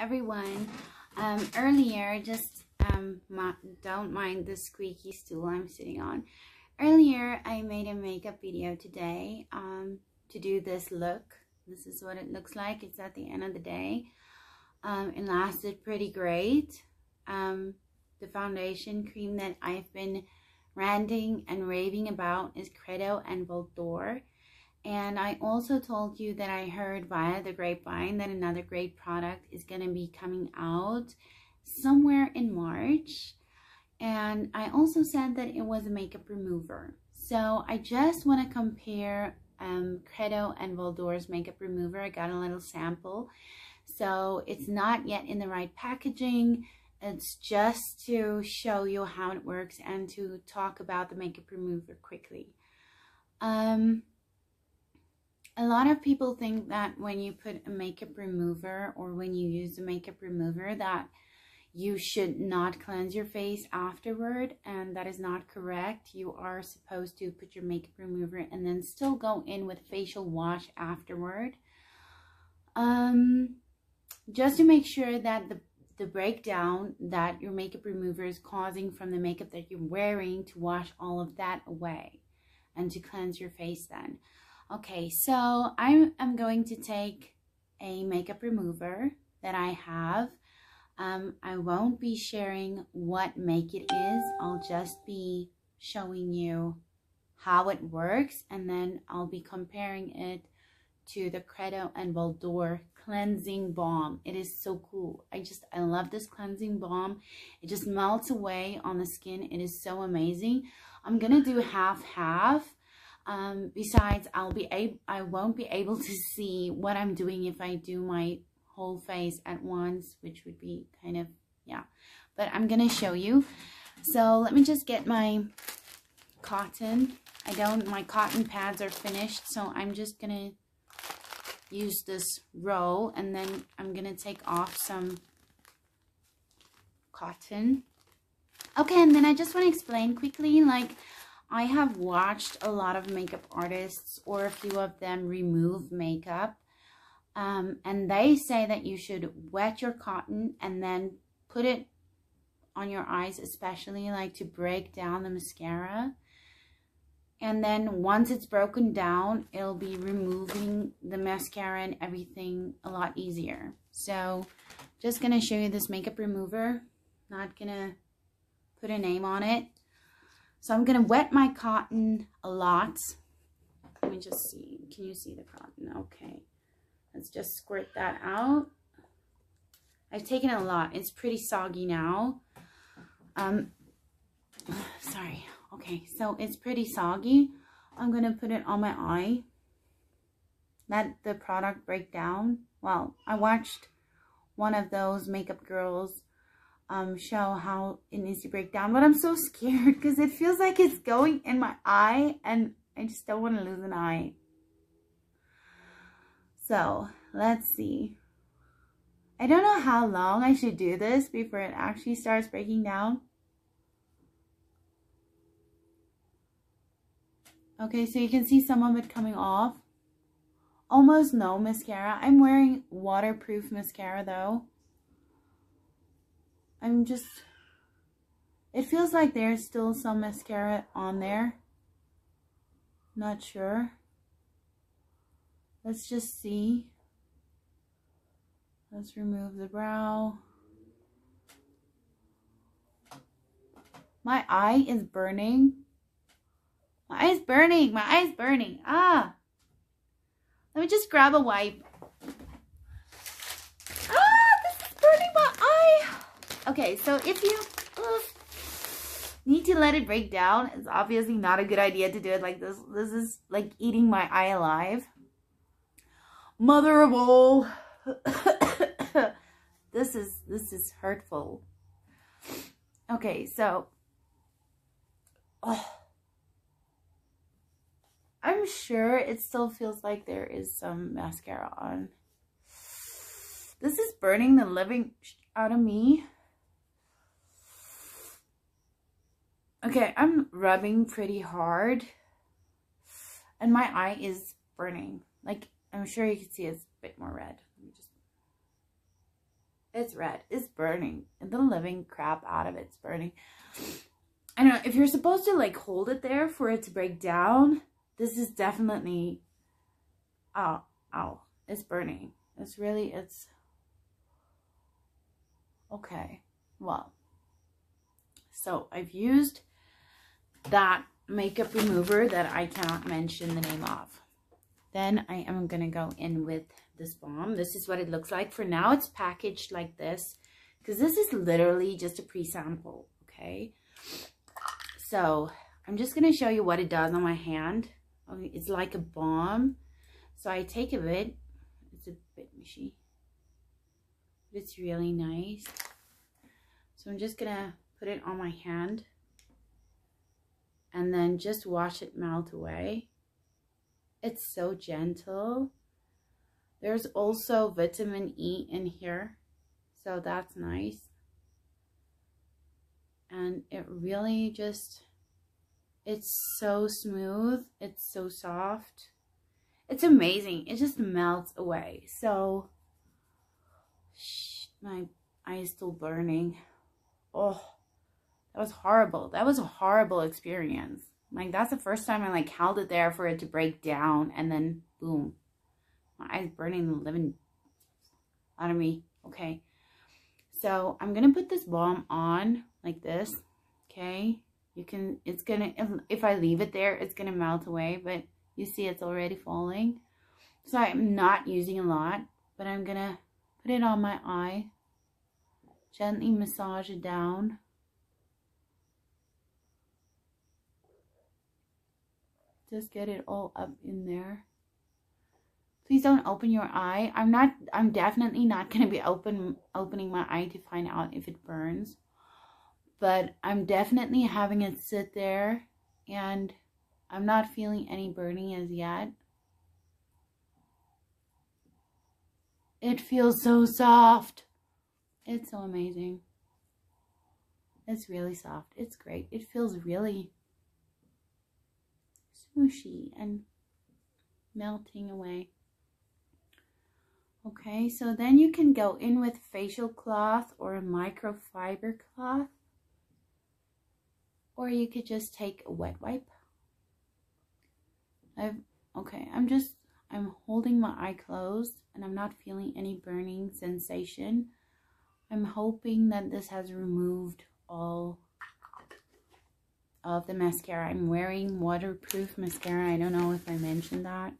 everyone. Um, earlier, just um, don't mind the squeaky stool I'm sitting on. Earlier, I made a makeup video today um, to do this look. This is what it looks like. It's at the end of the day. Um, it lasted pretty great. Um, the foundation cream that I've been ranting and raving about is Credo and Valdor. And I also told you that I heard via the grapevine that another great product is going to be coming out somewhere in March. And I also said that it was a makeup remover. So I just want to compare um, Credo and Valdor's makeup remover. I got a little sample. So it's not yet in the right packaging. It's just to show you how it works and to talk about the makeup remover quickly. Um, a lot of people think that when you put a makeup remover or when you use a makeup remover that you should not cleanse your face afterward and that is not correct. You are supposed to put your makeup remover and then still go in with facial wash afterward. Um, just to make sure that the, the breakdown that your makeup remover is causing from the makeup that you're wearing to wash all of that away and to cleanse your face then. Okay, so I'm, going to take a makeup remover that I have. Um, I won't be sharing what make it is. I'll just be showing you how it works and then I'll be comparing it to the Credo and Valdor cleansing balm. It is so cool. I just, I love this cleansing balm. It just melts away on the skin. It is so amazing. I'm going to do half-half um, besides, I'll be able, I won't be able to see what I'm doing if I do my whole face at once, which would be kind of, yeah. But I'm going to show you. So let me just get my cotton. I don't, my cotton pads are finished, so I'm just going to use this roll and then I'm going to take off some cotton. Okay, and then I just want to explain quickly, like, I have watched a lot of makeup artists or a few of them remove makeup. Um, and they say that you should wet your cotton and then put it on your eyes, especially like to break down the mascara. And then once it's broken down, it'll be removing the mascara and everything a lot easier. So just going to show you this makeup remover. Not going to put a name on it. So I'm going to wet my cotton a lot. Let me just see. Can you see the cotton? Okay. Let's just squirt that out. I've taken a lot. It's pretty soggy now. Um, sorry. Okay, so it's pretty soggy. I'm going to put it on my eye. Let the product break down. Well, I watched one of those makeup girls um, show how it needs to break down. But I'm so scared because it feels like it's going in my eye and I just don't want to lose an eye. So let's see. I don't know how long I should do this before it actually starts breaking down. Okay, so you can see some of it coming off. Almost no mascara. I'm wearing waterproof mascara though. I'm just, it feels like there's still some mascara on there. Not sure. Let's just see. Let's remove the brow. My eye is burning. My eye's burning. My eye's burning. Ah. Let me just grab a wipe. Okay, so if you uh, need to let it break down, it's obviously not a good idea to do it like this. This is like eating my eye alive. Mother of all. this is this is hurtful. Okay, so oh, I'm sure it still feels like there is some mascara on. This is burning the living out of me. Okay, I'm rubbing pretty hard. And my eye is burning. Like, I'm sure you can see it's a bit more red. Just... It's red. It's burning. And the living crap out of it's burning. I know. If you're supposed to like hold it there for it to break down, this is definitely... Oh, ow. It's burning. It's really, it's... Okay. Well. So I've used that makeup remover that I cannot mention the name of. Then I am going to go in with this balm. This is what it looks like. For now, it's packaged like this because this is literally just a pre-sample, okay? So I'm just going to show you what it does on my hand. It's like a balm. So I take a bit. It's a bit mushy. It's really nice. So I'm just going to put it on my hand and then just watch it melt away. It's so gentle. There's also vitamin E in here, so that's nice. And it really just, it's so smooth. It's so soft. It's amazing. It just melts away. So, shh, my eye is still burning. Oh, that was horrible. That was a horrible experience. Like, that's the first time I, like, held it there for it to break down. And then, boom. My eye's burning the living out of me. Okay. So, I'm to put this balm on like this. Okay. You can, it's to, if, if I leave it there, it's to melt away. But you see it's already falling. So, I'm not using a lot. But I'm to put it on my eye. Gently massage it down. Just get it all up in there. Please don't open your eye. I'm not, I'm definitely not going to be open, opening my eye to find out if it burns. But I'm definitely having it sit there and I'm not feeling any burning as yet. It feels so soft. It's so amazing. It's really soft. It's great. It feels really smooshy and melting away. Okay, so then you can go in with facial cloth or a microfiber cloth. Or you could just take a wet wipe. I've, okay, I'm just, I'm holding my eye closed and I'm not feeling any burning sensation. I'm hoping that this has removed all of the mascara. I'm wearing waterproof mascara. I don't know if I mentioned that.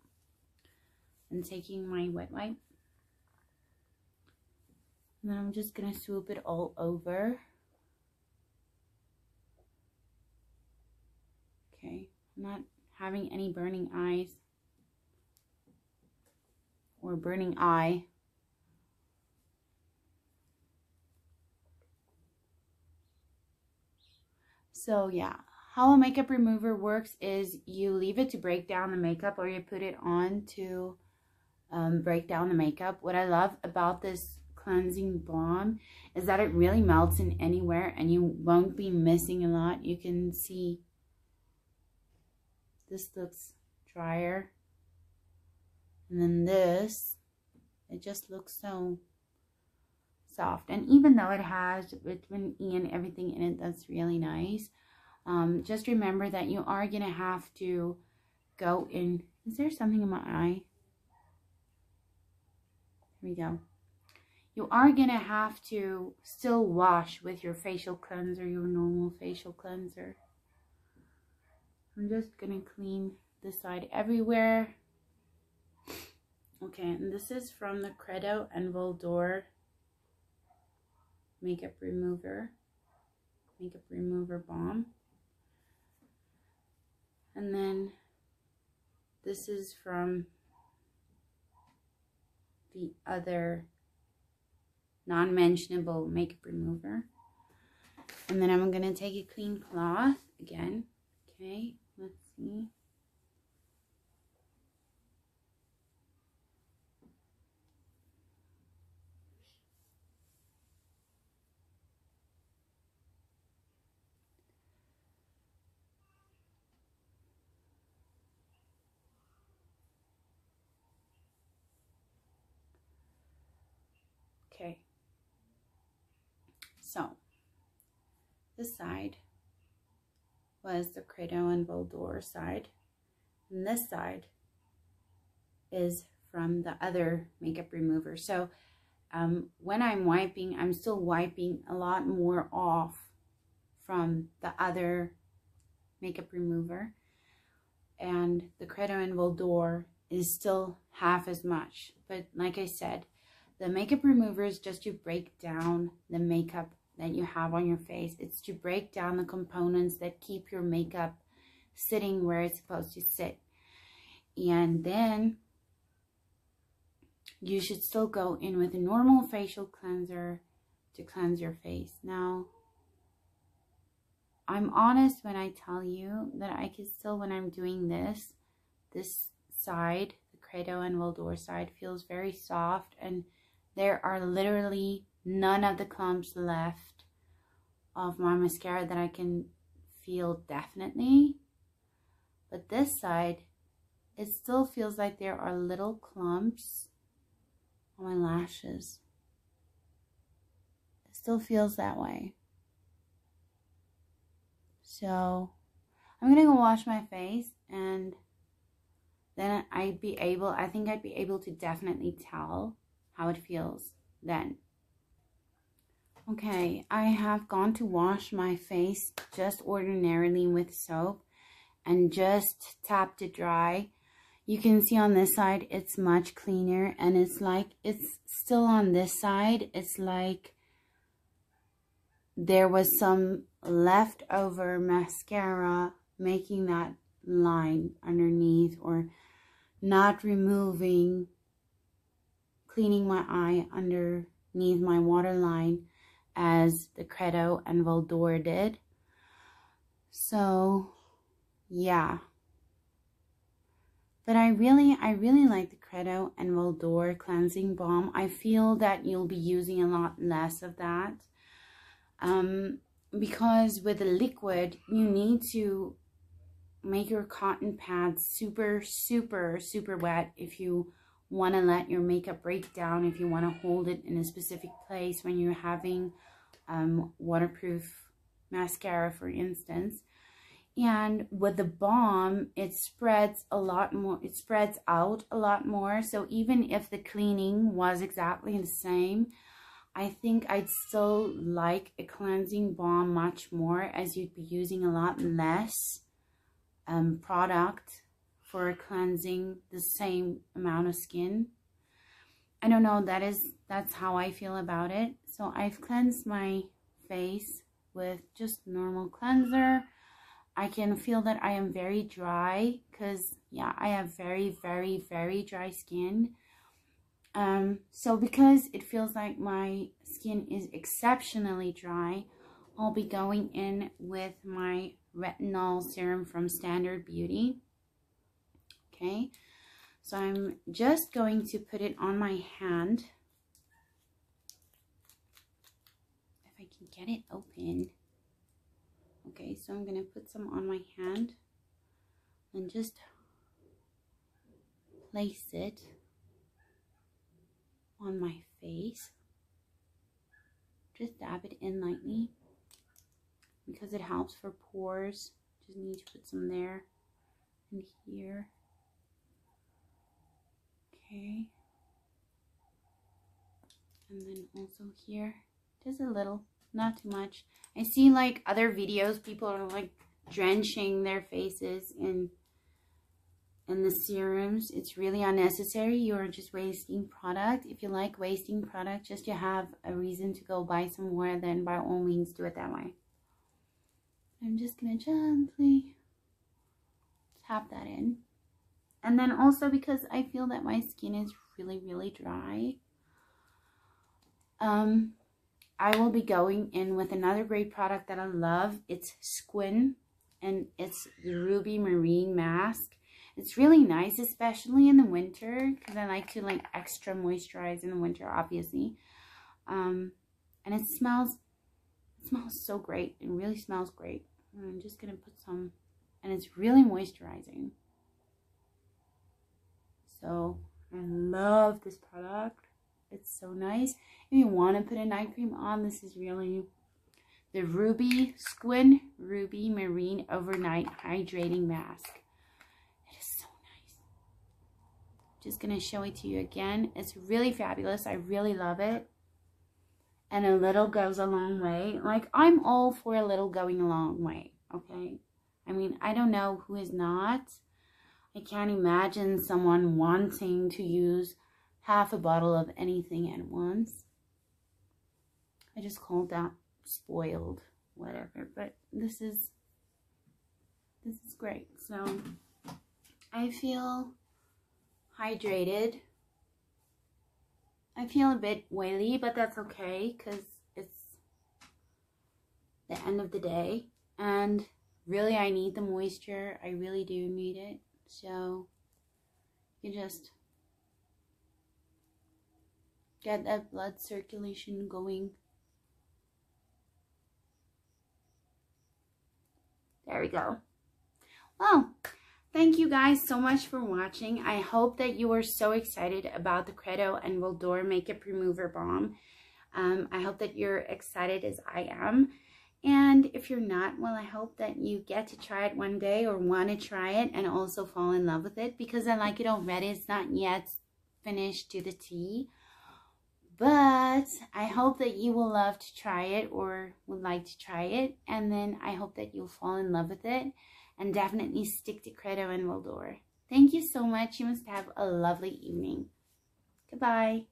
I'm taking my wet wipe. And then I'm just going to swoop it all over. Okay, I'm not having any burning eyes or burning eye. So yeah, how a makeup remover works is you leave it to break down the makeup or you put it on to um, break down the makeup. What I love about this cleansing balm is that it really melts in anywhere and you won't be missing a lot. You can see this looks drier. And then this, it just looks so soft. And even though it has vitamin E and everything in it, that's really nice. Um, just remember that you are going to have to go in. Is there something in my eye? Here we go. You are going to have to still wash with your facial cleanser, your normal facial cleanser. I'm just going to clean this side everywhere. Okay, and this is from the Credo and Valdor makeup remover, makeup remover balm. And then this is from the other non-mentionable makeup remover. And then I'm going to take a clean cloth again. Okay, let's see. Okay. This side was the Credo and Valdor side. And this side is from the other makeup remover. So um, when I'm wiping, I'm still wiping a lot more off from the other makeup remover. And the Credo and Valdor is still half as much. But like I said, the makeup remover is just to break down the makeup that you have on your face. It's to break down the components that keep your makeup sitting where it's supposed to sit. And then you should still go in with a normal facial cleanser to cleanse your face. Now, I'm honest when I tell you that I can still, when I'm doing this, this side, the Credo and Valdor side, feels very soft and there are literally none of the clumps left of my mascara that I can feel definitely. But this side, it still feels like there are little clumps on my lashes. It still feels that way. So I'm going to go wash my face and then I'd be able, I think I'd be able to definitely tell how it feels then. Okay, I have gone to wash my face just ordinarily with soap and just tapped it dry. You can see on this side, it's much cleaner and it's like, it's still on this side. It's like there was some leftover mascara making that line underneath or not removing, cleaning my eye underneath my waterline as the Credo and Valdor did. So, yeah. But I really, I really like the Credo and Valdor Cleansing Balm. I feel that you'll be using a lot less of that. Um, because with the liquid, you need to make your cotton pads super, super, super wet if you want to let your makeup break down, if you want to hold it in a specific place when you're having um, waterproof mascara, for instance. And with the balm, it spreads a lot more, it spreads out a lot more. So even if the cleaning was exactly the same, I think I'd still like a cleansing balm much more as you'd be using a lot less um, product for cleansing the same amount of skin. I don't know, that is, that's how I feel about it. So I've cleansed my face with just normal cleanser. I can feel that I am very dry because, yeah, I have very, very, very dry skin. Um, so because it feels like my skin is exceptionally dry, I'll be going in with my retinol serum from Standard Beauty. Okay, so I'm just going to put it on my hand. If I can get it open. Okay, so I'm going to put some on my hand and just place it on my face. Just dab it in lightly because it helps for pores. Just need to put some there and here. Okay. And then also here, just a little, not too much. I see like other videos, people are like drenching their faces in in the serums. It's really unnecessary. You're just wasting product. If you like wasting product just to have a reason to go buy some more, then by all means do it that way. I'm just to gently tap that in. And then also because I feel that my skin is really, really dry, um, I will be going in with another great product that I love. It's Squin and it's the Ruby Marine Mask. It's really nice, especially in the winter because I like to like extra moisturize in the winter, obviously. Um, and it smells, it smells so great. It really smells great. I'm just going to put some, and it's really moisturizing. So, I love this product. It's so nice. If you want to put a night cream on, this is really the Ruby Squin Ruby Marine Overnight Hydrating Mask. It is so nice. Just going to show it to you again. It's really fabulous. I really love it. And a little goes a long way. Like, I'm all for a little going a long way, okay? I mean, I don't know who is not. I can't imagine someone wanting to use half a bottle of anything at once. I just called that spoiled, whatever. But this is, this is great. So I feel hydrated. I feel a bit oily, but that's okay because it's the end of the day. And really, I need the moisture. I really do need it. So you just get that blood circulation going There we go. Well, thank you guys so much for watching. I hope that you are so excited about the Credo and Valdor Makeup Remover Balm. Um, I hope that you're excited as I am. And if you're not, well, I hope that you get to try it one day or want to try it and also fall in love with it because I like it already. It's not yet finished to the T. But I hope that you will love to try it or would like to try it. And then I hope that you'll fall in love with it and definitely stick to Credo and Valdor. Thank you so much. You must have a lovely evening. Goodbye.